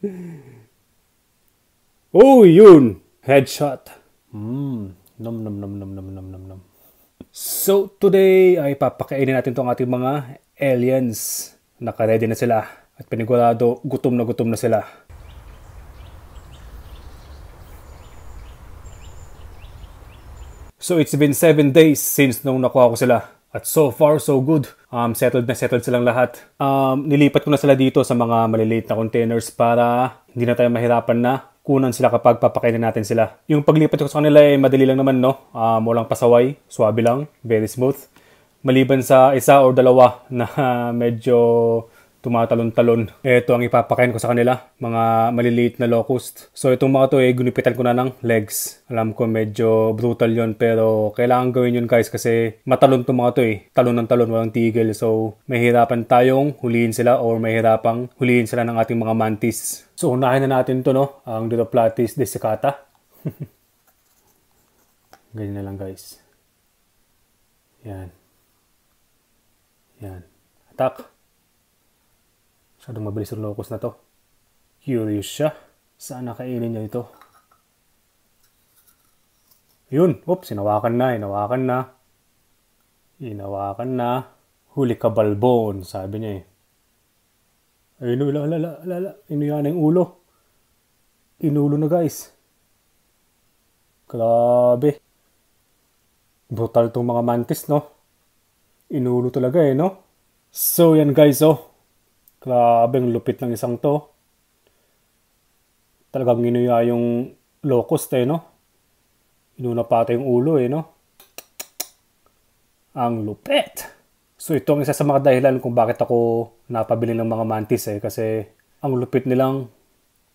oh, yun! Headshot. Hmm. Nom nom nom nom nom nom nom nom. So, today ay papakainin natin tong ating mga aliens. Naka-ready na sila. At panigurado, gutom na gutom na sila. So, it's been 7 days since nung nakuha ko sila. At so far, so good. Um, settled na settled silang lahat. Um, nilipat ko na sila dito sa mga maliliit na containers para hindi na tayo mahirapan na kunan sila kapag papakainin natin sila. Yung paglipat ko sa kanila ay madali lang naman, no? Um, walang pasaway, swabe lang, very smooth. Maliban sa isa o dalawa na medyo tumatalon-talon. Ito ang ipapakain ko sa kanila, mga maliliit na locust. So itong mga to eh, gunipitan ko na ng legs. Alam ko medyo brutal yon pero kailangan gawin yun guys kasi matalon itong mga to eh. Talon ng talon, walang tigil. So mahirapan tayong huliin sila or mahirapang huliin sila ng ating mga mantis. So unahin na natin to no, ang Dinoplatis desiccata. Ganyan na lang guys. Yan. Yan. Attack. Masyadong mabilis yung locus na to. Curious siya. Saan nakainin niya ito? Yun. Oops, inawakan na, inawakan na. Inawakan na. Huli ka balbon, sabi niya eh. Ayun, ala, ala, ala, ala. Inuyan yung ulo. Inulo na guys. Grabe. Brutal tong mga mantis, no? Inulo talaga eh, no? So, yan guys, oh. Grabe, ang lupit ng isang to. Talagang inuya yung locust eh, no? Inuna pata yung ulo eh, no? Ang lupit! So ito ang isa sa mga dahilan kung bakit ako napabili ng mga mantis eh. Kasi ang lupit nilang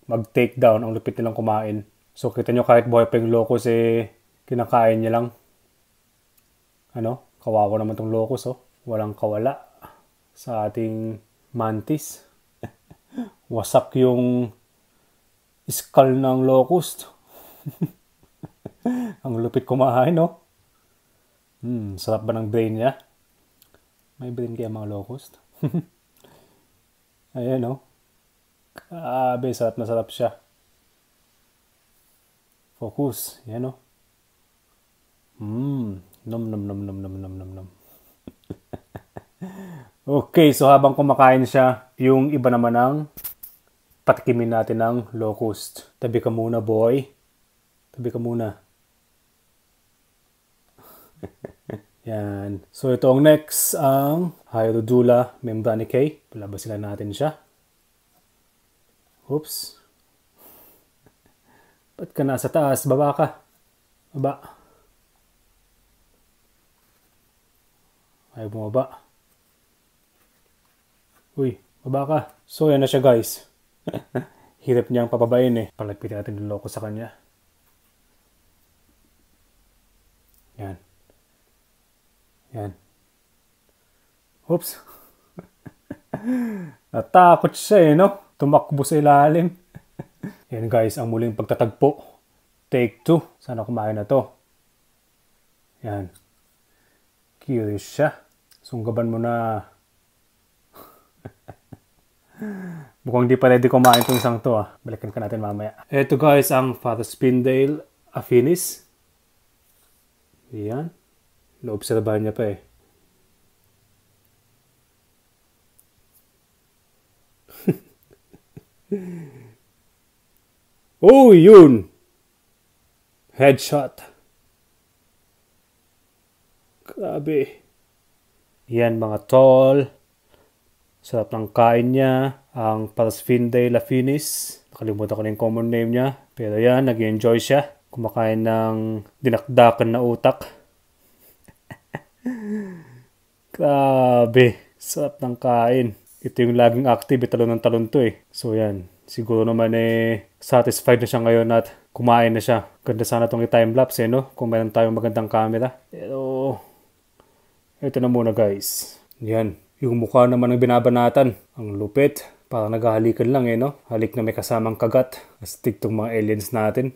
mag-take down, ang lupit nilang kumain. So kita nyo kahit buhay pa yung locust eh, kinakain niya lang. Ano? Kawawa naman tong locust oh. Walang kawala sa ating mantis. Wasak yung skull ng locust. Ang lupit kumahain, no? Hmm, sarap ba ng brain niya? May brain kaya mga locust? Ayan, no? Grabe, sarap na sarap siya. Focus. Yan, no? Mmm. Nom, nom, nom, nom, nom, nom, nom, nom. Okay, so habang kumakain siya, yung iba naman ang patikimin natin ng locust. Tabi ka muna, boy. Tabi ka muna. Yan. So ito ang next, ang Hydrodula membranicae. Palabasin natin siya. Oops. Ba't ka nasa taas? Baba ka. Baba. Ayaw bumaba. Uy, baba ka. So, yan na siya guys. Hirap niyang pababain eh. Palapitin natin yung loko sa kanya. Yan. Yan. Oops. Natakot siya eh, no? Tumakbo sa ilalim. Yan guys, ang muling pagtatagpo. Take two. Sana kumain na to. Yan. Curious siya. Sunggaban mo na Mukhang di pa ready kumain itong isang to ah. Balikan ka natin mamaya. Ito guys ang Father Spindale Affinis. Ayan. Naobserbahan niya pa eh. oh, yun! Headshot. Grabe. Yan mga tol. Sarap ng kain niya. Ang Parasfindae lafinis. Nakalimutan ko na yung common name niya. Pero yan, nag enjoy siya. Kumakain ng dinakdakan na utak. Grabe. Sarap ng kain. Ito yung laging active. Talon ng talon to eh. So yan. Siguro naman eh satisfied na siya ngayon at kumain na siya. Ganda sana itong i-timelapse eh no? Kung meron tayong magandang camera. Pero ito na muna guys. Yan. Yung mukha naman ng binabanatan. Ang lupit. Parang naghahalikan lang eh, no? Halik na may kasamang kagat. Astig tong mga aliens natin.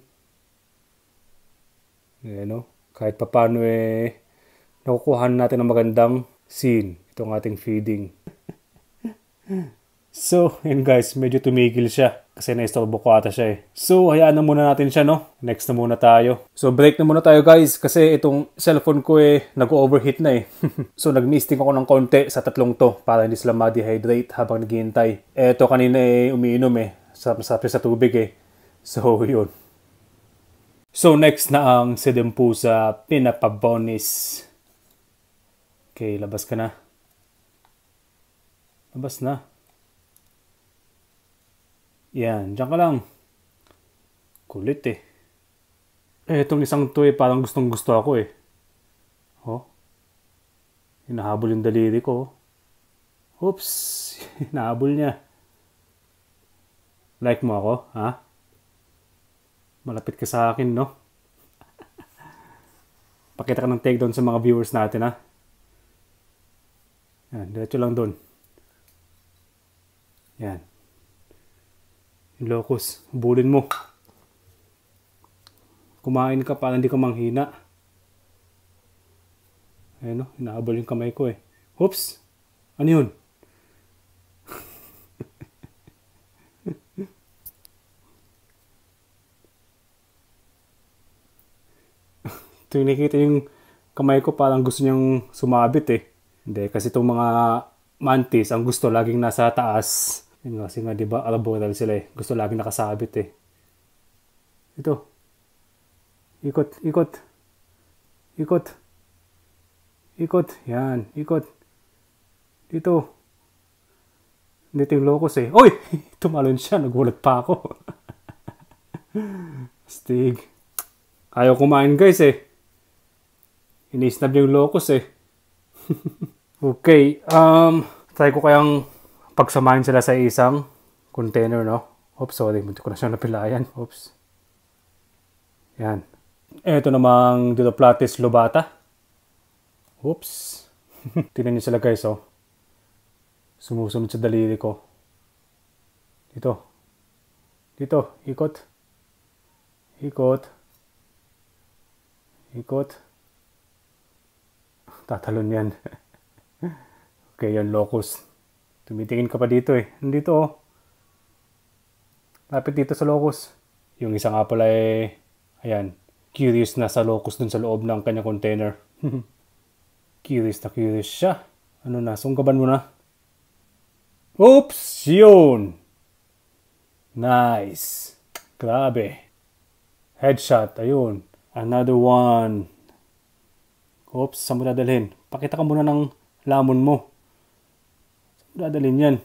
Eh, no? Kahit papano eh, nakukuhan natin ng magandang scene. Itong ating feeding. So, yun guys, medyo tumigil siya kasi naistorbo ko ata siya eh. So, hayaan na muna natin siya, no? Next na muna tayo. So, break na muna tayo guys kasi itong cellphone ko eh, nag-overheat na eh. so, nag-misting ako ng konti sa tatlong to para hindi sila ma-dehydrate habang naghihintay. Eto kanina eh, umiinom eh. Sarap-sarap sa tubig eh. So, yun. So, next na ang sedempu sa pinapabonis. Okay, labas ka na. Labas na. Yan, dyan ka lang. Kulit eh. Eh, itong isang to eh, parang gustong gusto ako eh. Oh. Hinahabol yung daliri ko. Oops. Hinahabol niya. Like mo ako, ha? Malapit ka sa akin, no? Pakita ka ng takedown sa mga viewers natin, ha? Yan, diretso lang doon. Yan. Locus, bulin mo. Kumain ka para hindi ka manghina. Ayun no, inaabol yung kamay ko eh. Oops! Ano yun? Ito yung yung kamay ko parang gusto niyang sumabit eh. Hindi, kasi itong mga mantis, ang gusto laging nasa taas. Yun kasi nga, di ba, arboreal sila eh. Gusto laging nakasabit eh. Ito. Ikot, ikot. Ikot. Ikot. Yan, ikot. Dito. Dito yung locus eh. Oy! Tumalon siya. Nagulat pa ako. Stig. Ayaw kumain guys eh. Inisnab yung locus eh. okay. Um, try ko kayang pagsamahin sila sa isang container, no? Oops, sorry. Munti ko na siya napilayan. Oops. Yan. Ito namang Dinoplatis lobata. Oops. Tingnan niyo sila guys, oh. Sumusunod sa daliri ko. Dito. Dito. Ikot. Ikot. Ikot. Tatalon yan. okay, yan locust. Tumitingin ka pa dito eh. Nandito oh. Lapit dito sa locus. Yung isa nga pala eh, ayan, curious na sa locus dun sa loob ng kanyang container. curious na curious siya. Ano na, sunggaban mo na. Oops! Yun! Nice! Grabe. Headshot, ayun. Another one. Oops, saan mo dadalhin? Pakita ka muna ng lamon mo. Dadalhin yan.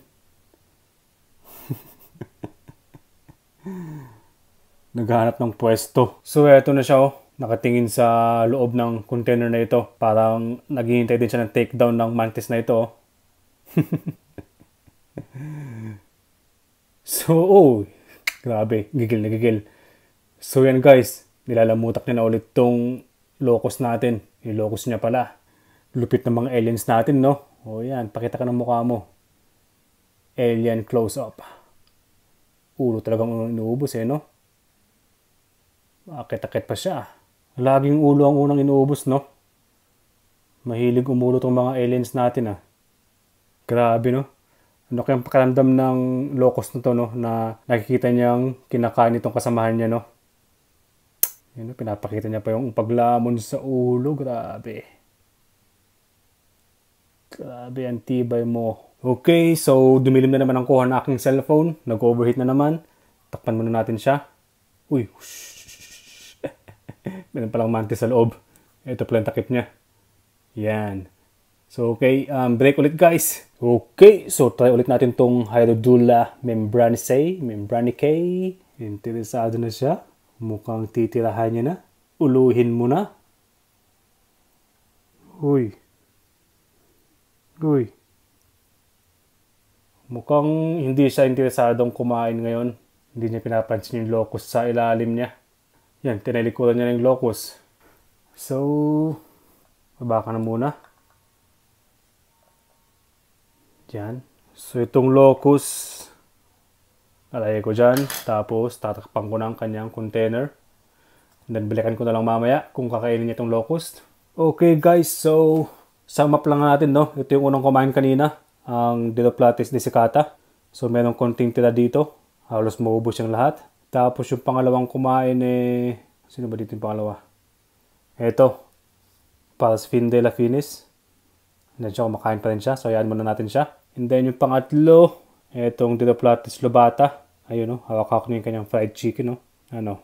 Naghahanap ng pwesto. So, eto na siya oh. Nakatingin sa loob ng container na ito. Parang naghihintay din siya ng takedown ng mantis na ito. Oh. so, oh. Grabe. Gigil na gigil. So, yan guys. Nilalamutak niya na ulit tong locus natin. Yung locus niya pala. Lupit ng mga aliens natin, no? O yan, pakita ka ng mukha mo alien close-up. Ulo talagang inuubos eh, no? Akit-akit pa siya. Laging ulo ang unang inuubos, no? Mahilig umulo tong mga aliens natin, ah. Grabe, no? Ano kayang pakiramdam ng locust na to, no? Na nakikita niyang kinakain itong kasamahan niya, no? Yun, pinapakita niya pa yung paglamon sa ulo. Grabe. Grabe, ang tibay mo. Okay, so dumilim na naman ang kuha ng aking cellphone. Nag-overheat na naman. Takpan muna natin siya. Uy, Meron palang mantis sa loob. Ito pala ang takip niya. Yan. So, okay. Um, break ulit, guys. Okay. So, try ulit natin tong Hydrodula membranicae. Membranicae. Interesado na siya. Mukhang titirahan niya na. Uluhin mo na. Uy. Uy. Mukhang hindi siya interesadong kumain ngayon. Hindi niya pinapansin yung locus sa ilalim niya. Yan, tinalikuran niya ng locus. So, baba na muna. Diyan. So, itong locus, alay ko dyan. Tapos, tatakpan ko ng kanyang container. And then, balikan ko na lang mamaya kung kakainin niya itong locust. Okay guys, so, sum up lang natin, no? Ito yung unang kumain kanina ang Dinoplatis desicata. So meron konting tira dito. Halos maubos yung lahat. Tapos yung pangalawang kumain eh... Sino ba dito yung pangalawa? Eto. Para sa fin de la finis. Nandiyan siya, kumakain pa rin siya. So ayan muna natin siya. And then yung pangatlo, etong Diloplatis lobata. Ayun, no? hawak-hawak na yung kanyang fried chicken. No? Ano?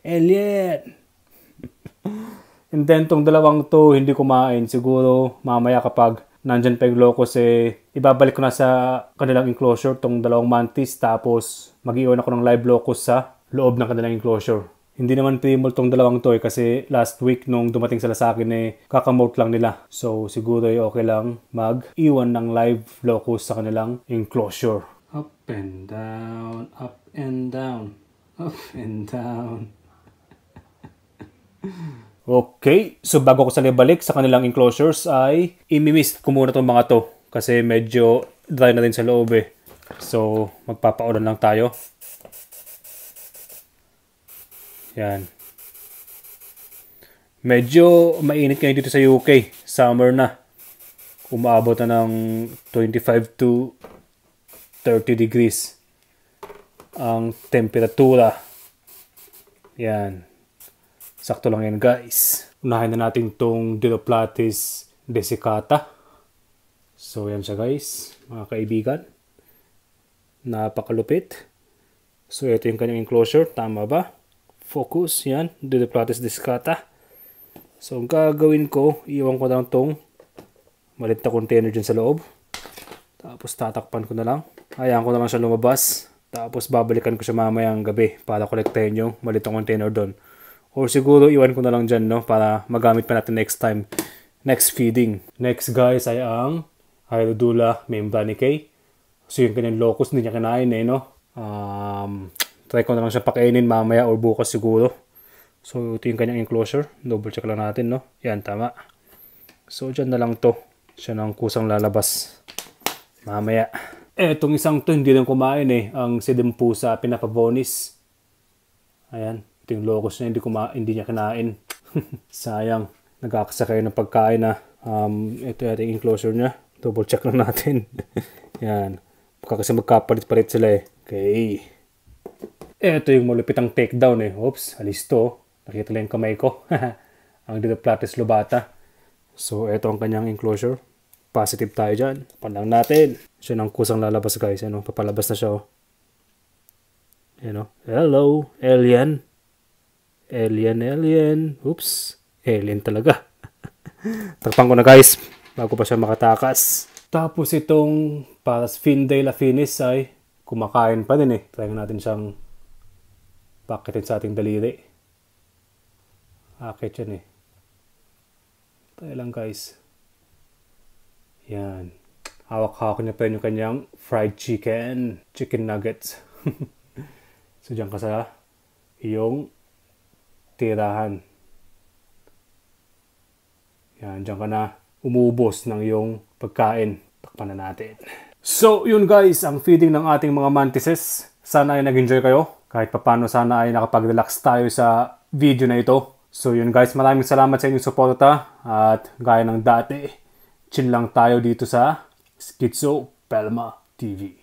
Elliot! And then tong dalawang to hindi kumain. Siguro mamaya kapag nandyan pa yung locus eh, ibabalik ko na sa kanilang enclosure tong dalawang mantis tapos mag-iwan ako ng live locus sa loob ng kanilang enclosure. Hindi naman primol tong dalawang to eh, kasi last week nung dumating sila sa akin eh kakamote lang nila. So siguro eh, okay lang mag-iwan ng live locus sa kanilang enclosure. Up and down, up and down, up and down. Okay, so bago ko sa balik sa kanilang enclosures ay imimist ko muna itong mga to kasi medyo dry na din sa loob eh. So magpapaulan lang tayo. Yan. Medyo mainit ngayon dito sa UK. Summer na. Umaabot na ng 25 to 30 degrees ang temperatura. Yan. Sakto lang yan guys. Unahin na natin tong Diloplatis desicata. So yan siya guys, mga kaibigan. Napakalupit. So ito yung kanyang enclosure, tama ba? Focus, yan, Diloplatis desicata. So ang gagawin ko, iwan ko lang tong malit na container dyan sa loob. Tapos tatakpan ko na lang. Hayaan ko naman siya lumabas. Tapos babalikan ko siya mamayang gabi para kolektahin yung malit na container doon. Or siguro iwan ko na lang dyan, no? Para magamit pa natin next time. Next feeding. Next guys ay ang Hydrodula membranicae. So yung kanyang locus hindi niya kinain eh, no? Um, try ko na lang siya pakainin mamaya or bukas siguro. So ito yung kanyang enclosure. Double check lang natin, no? Yan, tama. So dyan na lang to. Siya nang kusang lalabas. Mamaya. Itong isang to hindi rin kumain eh. Ang Sidempusa pinapavonis. Ayan. Ito yung locus niya, hindi, kuma hindi niya kinain. Sayang. Nagkakasakay ng pagkain na. Um, ito yung enclosure niya. Double check lang natin. Yan. Baka kasi magkapalit-palit sila eh. Okay. Ito yung malupitang takedown eh. Oops, alis to. Nakita lang yung kamay ko. ang Dinoplatis lobata. So, ito ang kanyang enclosure. Positive tayo dyan. Panlang natin. Siya nang kusang lalabas guys. Ano, papalabas na siya oh. Yan oh. Hello, alien. Alien, alien. Oops. Alien talaga. Takpan ko na guys. Bago pa siya makatakas. Tapos itong para fin de la finis ay kumakain pa din eh. Try natin siyang pakitin sa ating daliri. Akit yan eh. Tayo lang guys. Yan. Hawak-hawak niya pa yung kanyang fried chicken. Chicken nuggets. so dyan ka sa iyong tirahan. Yan, dyan ka na umubos ng iyong pagkain. Takpan na natin. So, yun guys, ang feeding ng ating mga mantises. Sana ay nag-enjoy kayo. Kahit papano sana ay nakapag-relax tayo sa video na ito. So yun guys, maraming salamat sa inyong suporta. At gaya ng dati, chill lang tayo dito sa Schizo Pelma TV.